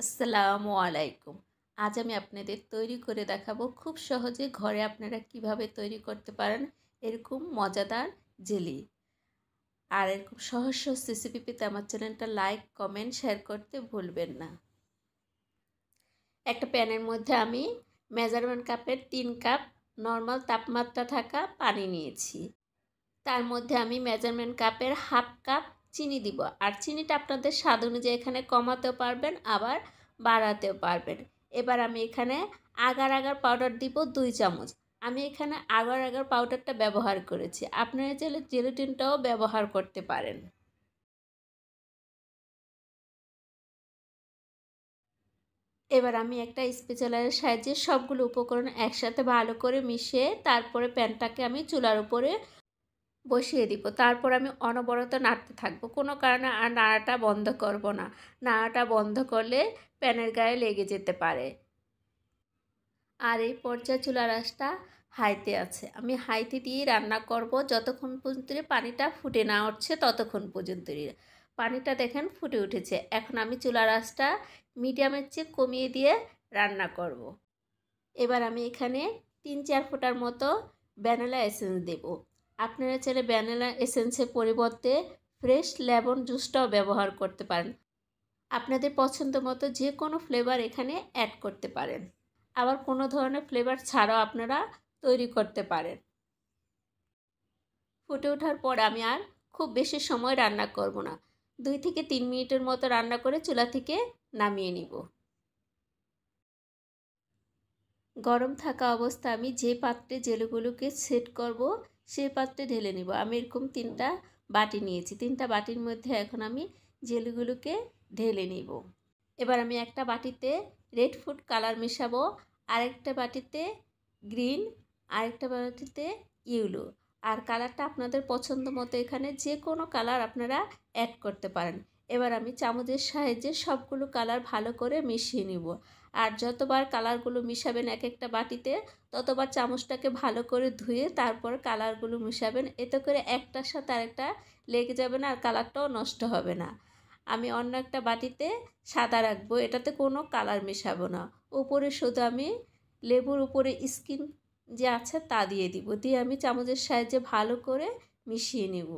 আসসালামু আলাইকুম। আজ আমি আপনাদের তৈরি করে দেখাবো খুব সহজে ঘরে আপনারা কীভাবে তৈরি করতে পারেন এরকম মজাদার জেলি। আর এরকম সহজ সহজ রেসিপি পেতে আমার চ্যানেলটা লাইক কমেন্ট শেয়ার করতে ভুলবেন না। একটা প্যানের মধ্যে আমি মেজারমেন্ট কাপের তিন কাপ নর্মাল তাপমাত্রা থাকা পানি নিয়েছি। তার মধ্যে আমি মেজারমেন্ট কাপের হাফ কাপ চিনি দিব। আর চিনিটা আপনাদের স্বাদ অনুযায়ী এখানে কমাতেও পারবেন, আবার বাড়াতেও পারবেন। এবার আমি এখানে আগার আগার পাউডার দিব দুই চামচ। আমি এখানে আগার আগার পাউডারটা ব্যবহার করেছি। আপনারা চাইলে জেলিটিনটাও ব্যবহার করতে পারেন। এবার আমি একটা স্পেশালের সাহায্যে সবগুলো উপকরণ একসাথে ভালো করে মিশিয়ে তারপরে প্যানটাকে আমি চুলার উপরে বসিয়ে দিব। তারপর আমি অনবরত নাড়তে থাকব। কোনো কারণে আর নাড়াটা বন্ধ করব না। নাড়াটা বন্ধ করলে প্যানের গায়ে লেগে যেতে পারে। আর এই পর্যায়ে চুলার আঁচটা হাইতে আছে। আমি হাইতে দিয়ে রান্না করব। যতক্ষণ পর্যন্ত পানিটা ফুটে না উঠছে, ততক্ষণ পর্যন্ত পানিটা দেখেন ফুটে উঠেছে। এখন আমি চুলার আঁচটা মিডিয়ামের চেয়ে কমিয়ে দিয়ে রান্না করব। এবার আমি এখানে তিন চার ফুটার মতো ভ্যানিলা এসেন্স দেবো। আপনারা চাইলে ভ্যানিলা এসেন্সের পরিবর্তে ফ্রেশ লেমন জুসটাও ব্যবহার করতে পারেন। আপনাদের পছন্দ মতো যে কোনো ফ্লেভার এখানে অ্যাড করতে পারেন। আবার কোনো ধরনের ফ্লেভার ছাড়াও আপনারা তৈরি করতে পারেন। ফুটে ওঠার পর আমি আর খুব বেশি সময় রান্না করব না। দুই থেকে তিন মিনিটের মতো রান্না করে চুলা থেকে নামিয়ে নিব। গরম থাকা অবস্থা আমি যে পাত্রে জেলুগুলোকে সেট করব সেই পাত্রে ঢেলে নিব। আমি এরকম তিনটা বাটি নিয়েছি। তিনটা বাটির মধ্যে এখন আমি জেলগুলোকে ঢেলে নিব। এবার আমি একটা বাটিতে রেড ফুড কালার মেশাবো, আরেকটা বাটিতে গ্রিন, আরেকটা বাটিতে ইউলো। আর কালারটা আপনাদের পছন্দ মতো এখানে যে কোনো কালার আপনারা অ্যাড করতে পারেন। এবার আমি চামচের সাহায্যে সবগুলো কালার ভালো করে মিশিয়ে নিব। আর যতবার কালারগুলো মিশাবেন এক একটা বাটিতে, ততবার চামচটাকে ভালো করে ধুয়ে তারপর কালারগুলো মিশাবেন। এতে করে একটার সাথে আরেকটা লেগে যাবে না আর কালারটাও নষ্ট হবে না। আমি অন্য একটা বাটিতে সাদা রাখব, এটাতে কোনো কালার মেশাবো না। উপরে শুধু আমি লেবুর উপরে স্কিন যে আছে তা দিয়ে দিব, দিয়ে আমি চামচের সাহায্যে ভালো করে মিশিয়ে নিব।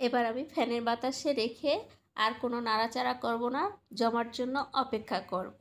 এবার আমি ফ্যানের বাতাসে রেখে আর কোনো নাড়াচাড়া করব না, জমার জন্য অপেক্ষা করব।